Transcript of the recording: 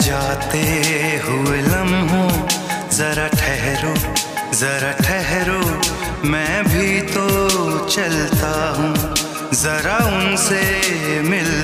जाते हुए लम्हों, जरा ठहरो जरा ठहरो। मैं भी तो चलता हूँ, जरा उनसे मिल